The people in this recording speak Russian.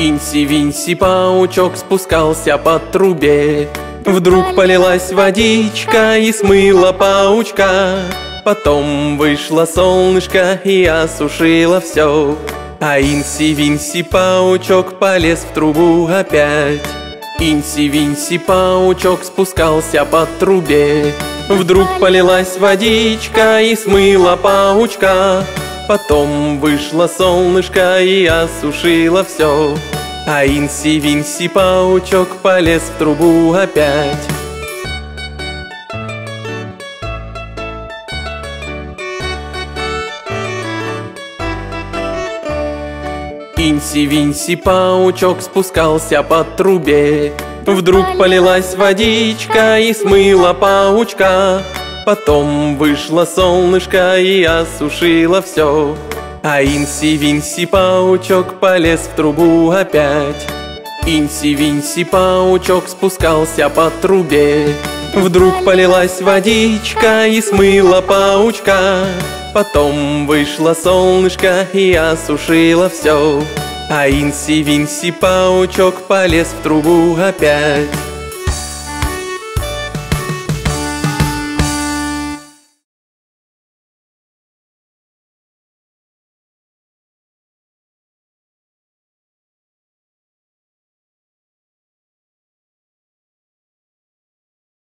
Инси-винси паучок спускался по трубе. Вдруг полилась водичка и смыла паучка. Потом вышло солнышко и осушило все А Инси-Винси паучок полез в трубу опять. Инси-Винси паучок спускался по трубе. Вдруг полилась водичка и смыла паучка Потом вышло солнышко и осушило все А Инси-Винси паучок полез в трубу опять. Инси-Винси паучок спускался по трубе. Вдруг полилась водичка и смыла паучка Потом вышло солнышко и осушило все А Инси-Винси паучок полез в трубу опять. Инси-Винси паучок спускался по трубе. Вдруг полилась водичка и смыла паучка. Потом вышло солнышко и осушило все А Инси-Винси паучок полез в трубу опять